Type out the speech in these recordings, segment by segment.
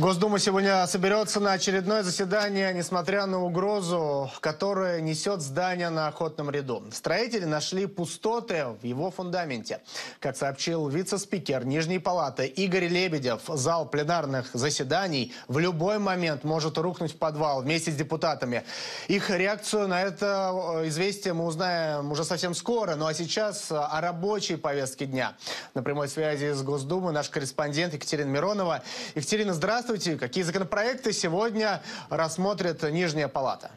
Госдума сегодня соберется на очередное заседание, несмотря на угрозу, которую несет здание на охотном ряду. Строители нашли пустоты в его фундаменте. Как сообщил вице-спикер Нижней Палаты Игорь Лебедев, зал пленарных заседаний в любой момент может рухнуть в подвал вместе с депутатами. Их реакцию на это известие мы узнаем уже совсем скоро. Ну а сейчас о рабочей повестке дня. На прямой связи с Госдумой наш корреспондент Екатерина Миронова. Екатерина, здравствуйте. Здравствуйте. Какие законопроекты сегодня рассмотрит Нижняя Палата?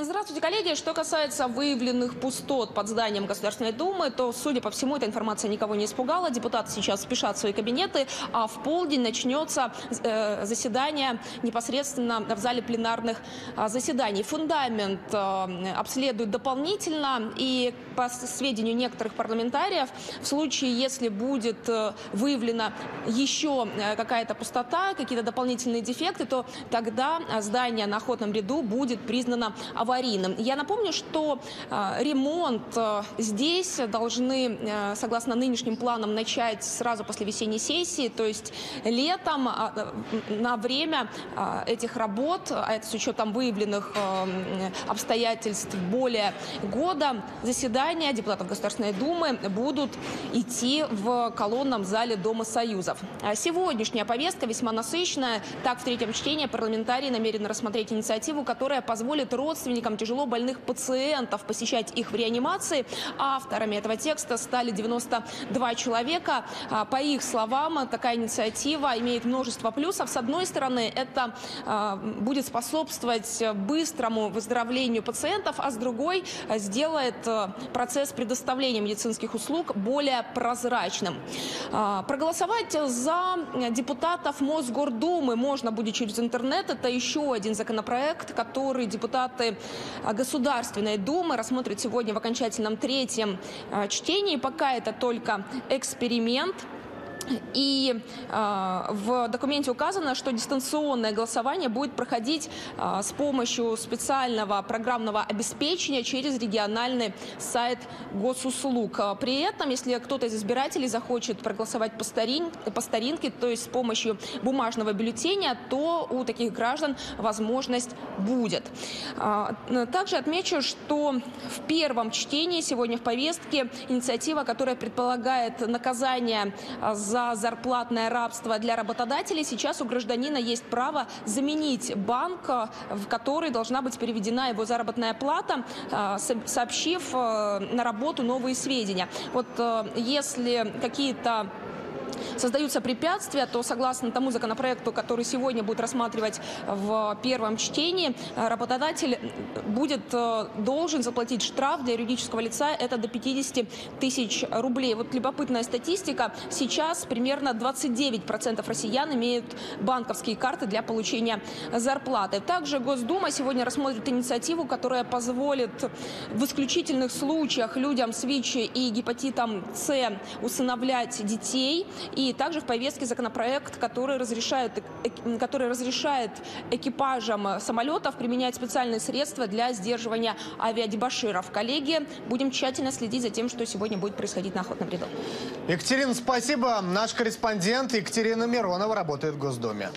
Здравствуйте, коллеги. Что касается выявленных пустот под зданием Государственной Думы, то, судя по всему, эта информация никого не испугала. Депутаты сейчас спешат в свои кабинеты, а в полдень начнется э, заседание непосредственно в зале пленарных э, заседаний. Фундамент э, обследуют дополнительно, и по сведению некоторых парламентариев, в случае, если будет э, выявлена еще э, какая-то пустота, какие-то дополнительные дефекты, то тогда здание на охотном ряду будет признано аварийным. Я напомню, что э, ремонт э, здесь должны, э, согласно нынешним планам, начать сразу после весенней сессии, то есть летом на время этих работ, а это с учетом выявленных обстоятельств более года, заседания депутатов Государственной Думы будут идти в колонном зале Дома Союзов. Сегодняшняя повестка весьма насыщенная. Так, в третьем чтении парламентарии намерены рассмотреть инициативу, которая позволит родственникам родственникам тяжело больных пациентов посещать их в реанимации. Авторами этого текста стали 92 человека. А, по их словам, такая инициатива имеет множество плюсов. С одной стороны, это а, будет способствовать быстрому выздоровлению пациентов, а с другой сделает а, процесс предоставления медицинских услуг более прозрачным. Проголосовать за депутатов Мосгордумы можно будет через интернет. Это еще один законопроект, который депутаты Государственной Думы рассмотрит сегодня в окончательном третьем а, чтении. Пока это только эксперимент. И э, в документе указано, что дистанционное голосование будет проходить э, с помощью специального программного обеспечения через региональный сайт госуслуг. При этом, если кто-то из избирателей захочет проголосовать по, старин, по старинке, то есть с помощью бумажного бюллетеня, то у таких граждан возможность будет. Э, также отмечу, что в первом чтении сегодня в повестке инициатива, которая предполагает наказание за за зарплатное рабство для работодателей, сейчас у гражданина есть право заменить банк, э, в который должна быть переведена его заработная плата, э, сообщив э, на работу новые сведения. Вот если какие-то создаются препятствия, то согласно тому законопроекту, который сегодня будет рассматривать в первом чтении, работодатель будет э, должен заплатить штраф для юридического лица, это до 50 тысяч рублей. Вот любопытная статистика, сейчас примерно 29% россиян имеют банковские карты для получения зарплаты. Также Госдума сегодня рассмотрит инициативу, которая позволит в исключительных случаях людям с ВИЧ и гепатитом С усыновлять детей. И также в повестке законопроект, который разрешает, который разрешает экипажам самолетов применять специальные средства для сдерживания авиадебаширов. Коллеги, будем тщательно следить за тем, что сегодня будет происходить на охотном ряду. Екатерина, спасибо. Наш корреспондент Екатерина Миронова работает в Госдуме.